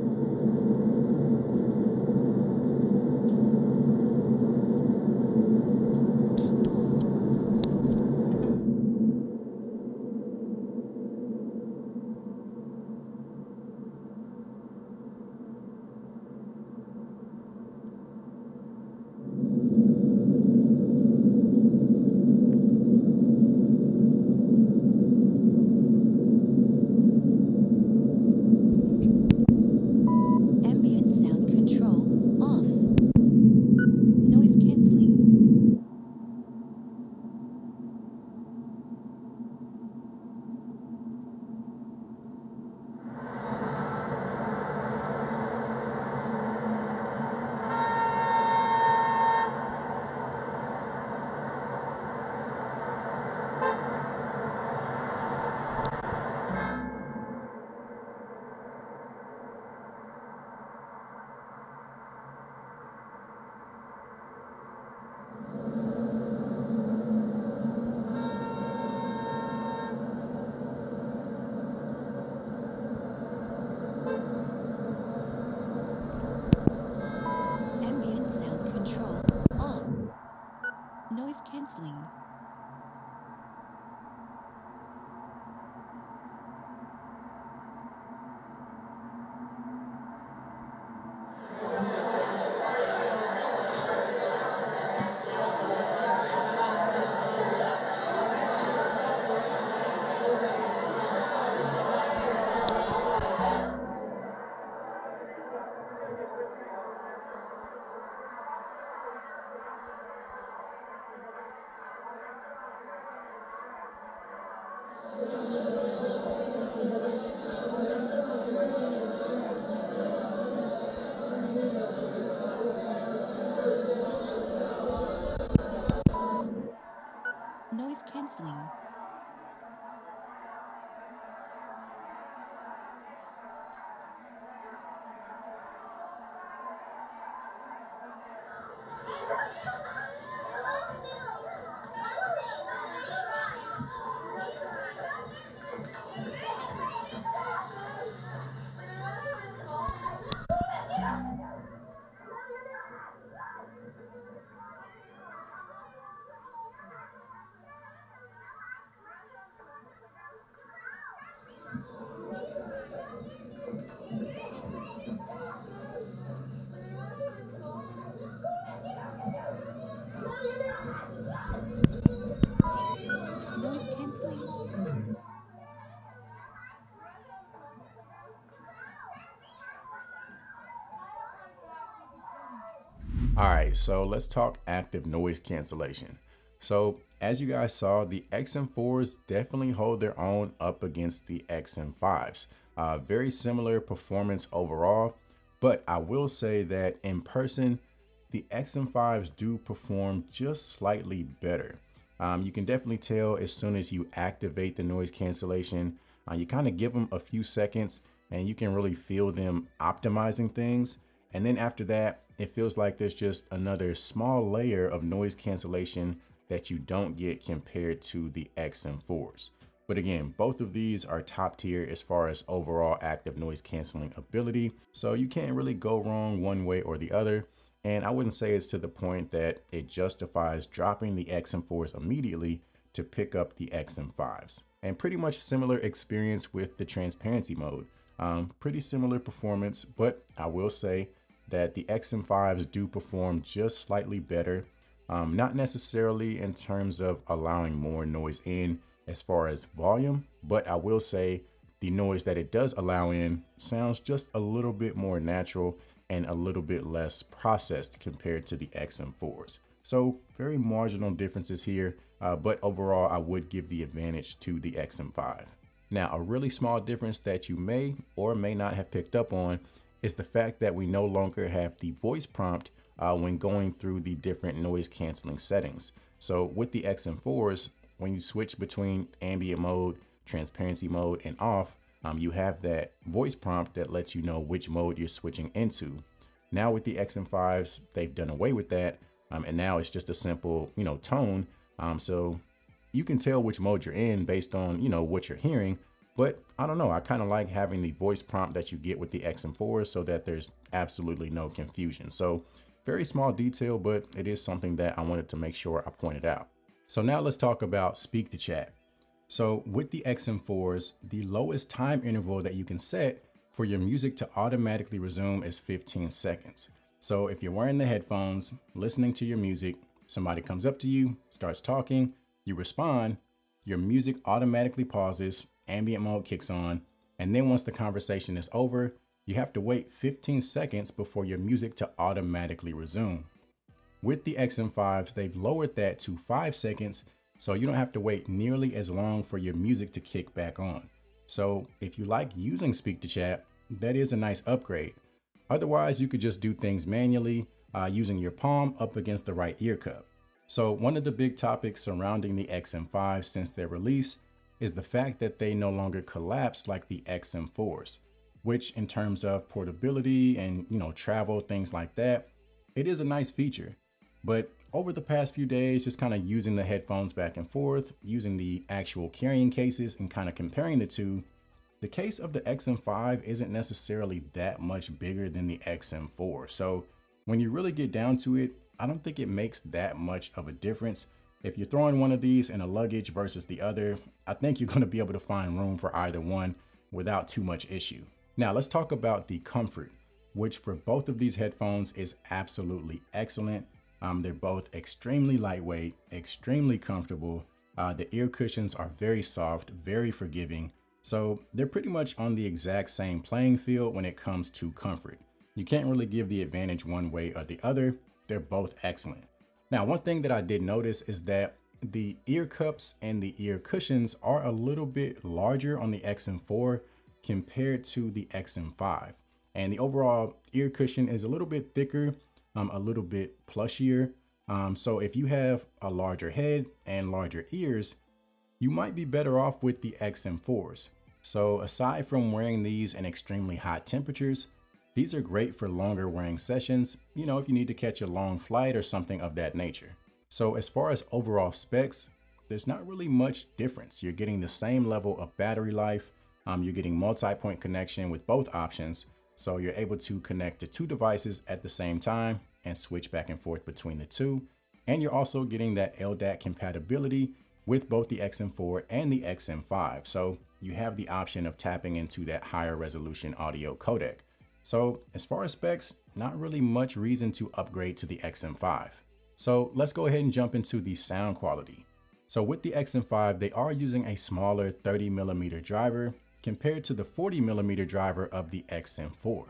Ambient sound control off. Noise cancelling. Ambient sound control off. Noise cancelling. All right, so let's talk active noise cancellation. So as you guys saw, the XM4s definitely hold their own up against the XM5s. Uh, very similar performance overall, but I will say that in person, the XM5s do perform just slightly better. Um, you can definitely tell as soon as you activate the noise cancellation, uh, you kind of give them a few seconds and you can really feel them optimizing things. And then after that, it feels like there's just another small layer of noise cancellation that you don't get compared to the XM4s. But again, both of these are top tier as far as overall active noise canceling ability. So you can't really go wrong one way or the other. And I wouldn't say it's to the point that it justifies dropping the XM4s immediately to pick up the XM5s. And pretty much similar experience with the transparency mode. Um, pretty similar performance, but I will say that the XM5s do perform just slightly better. Um, not necessarily in terms of allowing more noise in as far as volume, but I will say the noise that it does allow in sounds just a little bit more natural and a little bit less processed compared to the XM4s. So very marginal differences here, uh, but overall I would give the advantage to the XM5. Now, a really small difference that you may or may not have picked up on is the fact that we no longer have the voice prompt uh, when going through the different noise canceling settings. So with the XM4s, when you switch between ambient mode, transparency mode, and off, um, you have that voice prompt that lets you know which mode you're switching into. Now with the XM5s, they've done away with that. Um, and now it's just a simple, you know, tone. Um, so you can tell which mode you're in based on, you know, what you're hearing. But I don't know, I kind of like having the voice prompt that you get with the XM4 so that there's absolutely no confusion. So very small detail, but it is something that I wanted to make sure I pointed out. So now let's talk about speak to chat. So with the XM4s, the lowest time interval that you can set for your music to automatically resume is 15 seconds. So if you're wearing the headphones, listening to your music, somebody comes up to you, starts talking, you respond, your music automatically pauses, ambient mode kicks on, and then once the conversation is over, you have to wait 15 seconds before your music to automatically resume. With the XM5s, they've lowered that to 5 seconds, so you don't have to wait nearly as long for your music to kick back on. So if you like using Speak to Chat, that is a nice upgrade. Otherwise, you could just do things manually uh, using your palm up against the right ear cup. So one of the big topics surrounding the XM5 since their release is the fact that they no longer collapse like the XM4s, which in terms of portability and you know travel, things like that, it is a nice feature. But over the past few days, just kind of using the headphones back and forth, using the actual carrying cases and kind of comparing the two, the case of the XM5 isn't necessarily that much bigger than the XM4. So when you really get down to it, I don't think it makes that much of a difference. If you're throwing one of these in a luggage versus the other, I think you're gonna be able to find room for either one without too much issue. Now let's talk about the comfort, which for both of these headphones is absolutely excellent. Um, they're both extremely lightweight, extremely comfortable. Uh, the ear cushions are very soft, very forgiving. So they're pretty much on the exact same playing field when it comes to comfort. You can't really give the advantage one way or the other. They're both excellent. Now, one thing that I did notice is that the ear cups and the ear cushions are a little bit larger on the XM4 compared to the XM5. And the overall ear cushion is a little bit thicker, um, a little bit plushier. Um, so if you have a larger head and larger ears, you might be better off with the XM4s. So aside from wearing these in extremely hot temperatures, these are great for longer wearing sessions, you know, if you need to catch a long flight or something of that nature. So as far as overall specs, there's not really much difference. You're getting the same level of battery life. Um, you're getting multi-point connection with both options. So you're able to connect to two devices at the same time and switch back and forth between the two. And you're also getting that LDAC compatibility with both the XM4 and the XM5. So you have the option of tapping into that higher resolution audio codec. So as far as specs, not really much reason to upgrade to the XM5. So let's go ahead and jump into the sound quality. So with the XM5, they are using a smaller 30 millimeter driver compared to the 40 millimeter driver of the XM4.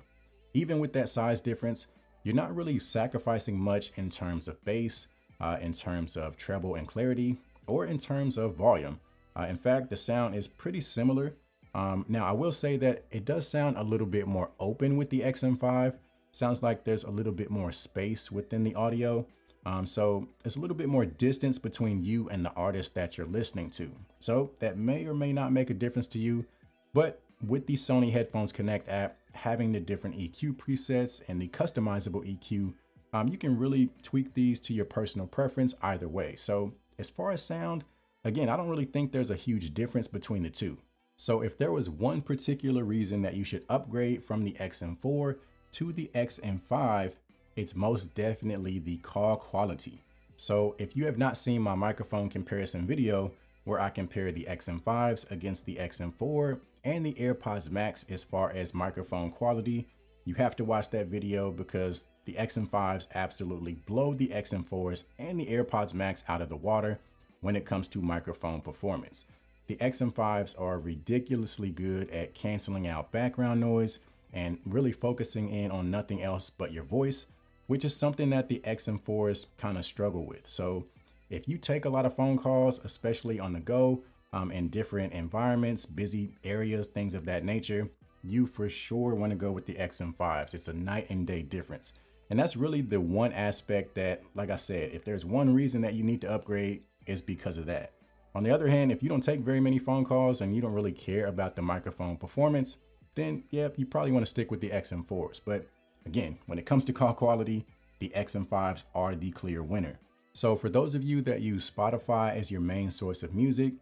Even with that size difference, you're not really sacrificing much in terms of bass, uh, in terms of treble and clarity, or in terms of volume. Uh, in fact, the sound is pretty similar um, now I will say that it does sound a little bit more open with the XM5. Sounds like there's a little bit more space within the audio. Um, so it's a little bit more distance between you and the artist that you're listening to. So that may or may not make a difference to you, but with the Sony Headphones Connect app, having the different EQ presets and the customizable EQ, um, you can really tweak these to your personal preference either way. So as far as sound, again, I don't really think there's a huge difference between the two. So if there was one particular reason that you should upgrade from the XM4 to the XM5, it's most definitely the call quality. So if you have not seen my microphone comparison video where I compare the XM5s against the XM4 and the AirPods Max as far as microphone quality, you have to watch that video because the XM5s absolutely blow the XM4s and the AirPods Max out of the water when it comes to microphone performance. The XM5s are ridiculously good at canceling out background noise and really focusing in on nothing else but your voice, which is something that the XM4s kind of struggle with. So if you take a lot of phone calls, especially on the go, um, in different environments, busy areas, things of that nature, you for sure want to go with the XM5s. It's a night and day difference. And that's really the one aspect that, like I said, if there's one reason that you need to upgrade, is because of that. On the other hand, if you don't take very many phone calls and you don't really care about the microphone performance, then yeah, you probably want to stick with the XM4s. But again, when it comes to call quality, the XM5s are the clear winner. So for those of you that use Spotify as your main source of music,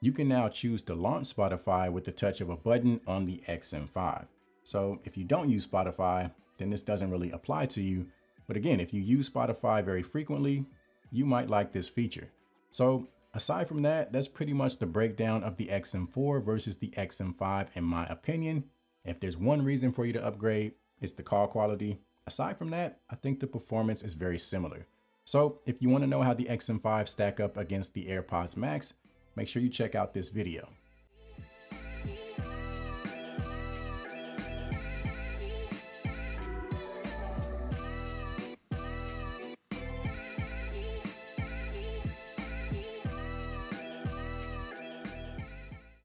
you can now choose to launch Spotify with the touch of a button on the XM5. So if you don't use Spotify, then this doesn't really apply to you. But again, if you use Spotify very frequently, you might like this feature. So aside from that, that's pretty much the breakdown of the XM4 versus the XM5 in my opinion. If there's one reason for you to upgrade, it's the call quality. Aside from that, I think the performance is very similar. So if you want to know how the XM5 stack up against the AirPods Max, make sure you check out this video.